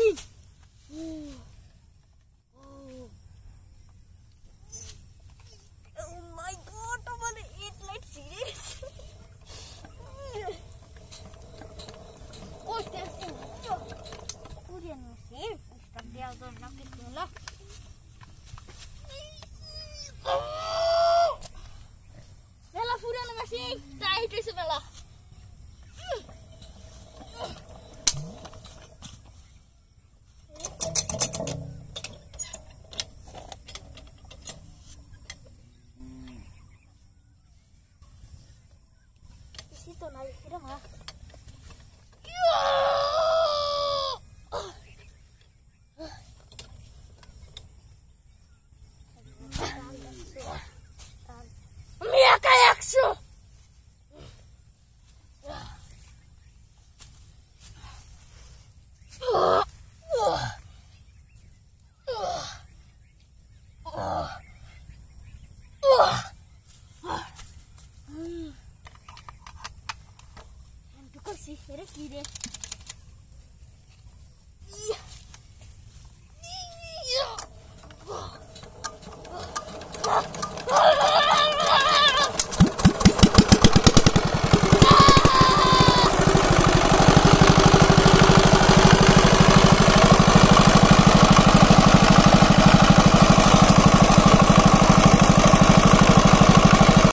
Oh. Oh. my god, I'm gonna eat like seriously. oh, there's a Korean machine. Stuck the other nugget in luck. Mela, Furan machine. Try it to Mela. 走哪 na 干嘛嬉しいです。